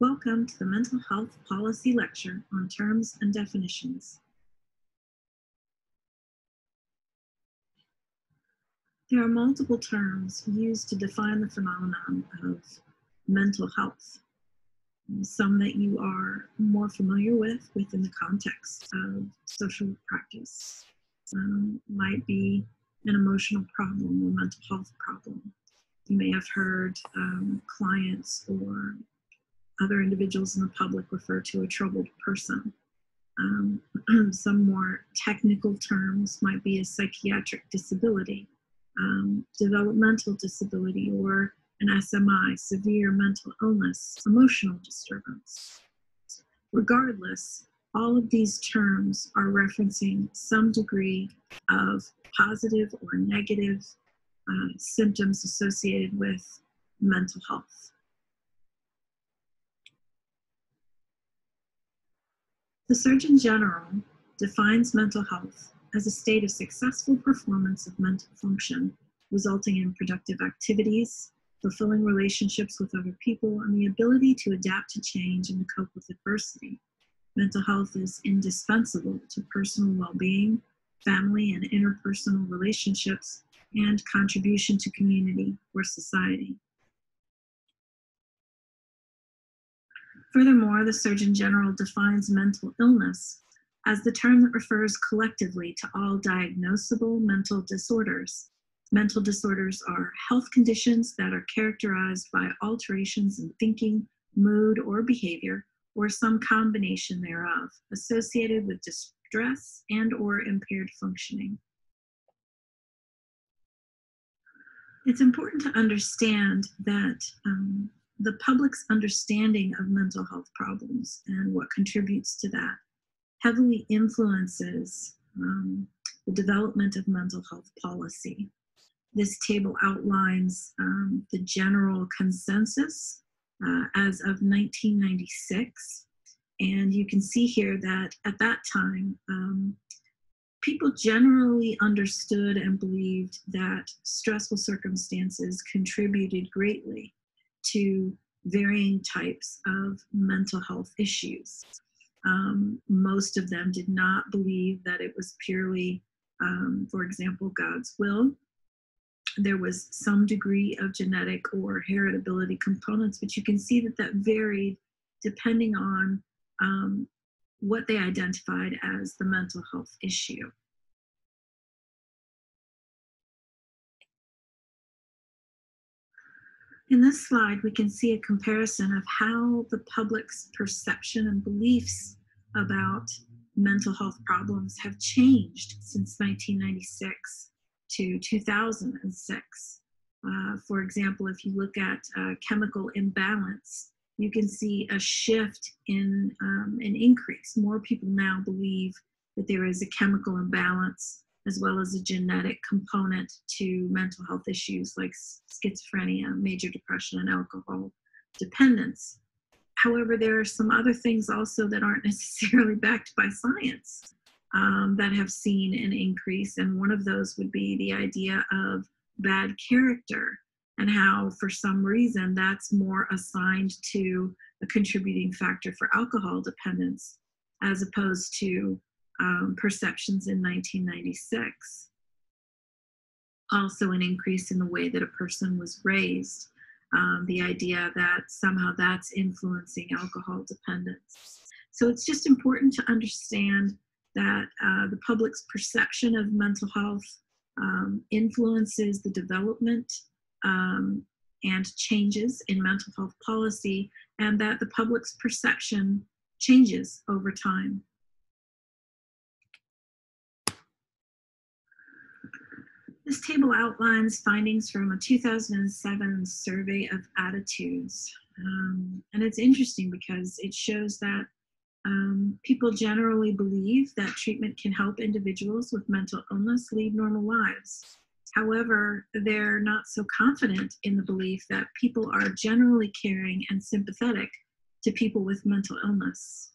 Welcome to the Mental Health Policy Lecture on Terms and Definitions. There are multiple terms used to define the phenomenon of mental health. Some that you are more familiar with within the context of social practice um, might be an emotional problem or mental health problem. You may have heard um, clients or other individuals in the public refer to a troubled person. Um, some more technical terms might be a psychiatric disability, um, developmental disability, or an SMI, severe mental illness, emotional disturbance. Regardless, all of these terms are referencing some degree of positive or negative uh, symptoms associated with mental health. The Surgeon General defines mental health as a state of successful performance of mental function, resulting in productive activities, fulfilling relationships with other people, and the ability to adapt to change and to cope with adversity. Mental health is indispensable to personal well being, family and interpersonal relationships, and contribution to community or society. Furthermore, the Surgeon General defines mental illness as the term that refers collectively to all diagnosable mental disorders. Mental disorders are health conditions that are characterized by alterations in thinking, mood, or behavior, or some combination thereof, associated with distress and or impaired functioning. It's important to understand that um, the public's understanding of mental health problems and what contributes to that heavily influences um, the development of mental health policy. This table outlines um, the general consensus uh, as of 1996. And you can see here that at that time, um, people generally understood and believed that stressful circumstances contributed greatly to varying types of mental health issues. Um, most of them did not believe that it was purely, um, for example, God's will. There was some degree of genetic or heritability components, but you can see that that varied depending on um, what they identified as the mental health issue. In this slide, we can see a comparison of how the public's perception and beliefs about mental health problems have changed since 1996 to 2006. Uh, for example, if you look at uh, chemical imbalance, you can see a shift in um, an increase. More people now believe that there is a chemical imbalance as well as a genetic component to mental health issues like schizophrenia, major depression, and alcohol dependence. However, there are some other things also that aren't necessarily backed by science um, that have seen an increase. And one of those would be the idea of bad character and how, for some reason, that's more assigned to a contributing factor for alcohol dependence as opposed to um, perceptions in 1996. Also, an increase in the way that a person was raised. Um, the idea that somehow that's influencing alcohol dependence. So it's just important to understand that uh, the public's perception of mental health um, influences the development um, and changes in mental health policy, and that the public's perception changes over time. This table outlines findings from a 2007 survey of attitudes. Um, and it's interesting because it shows that um, people generally believe that treatment can help individuals with mental illness lead normal lives. However, they're not so confident in the belief that people are generally caring and sympathetic to people with mental illness.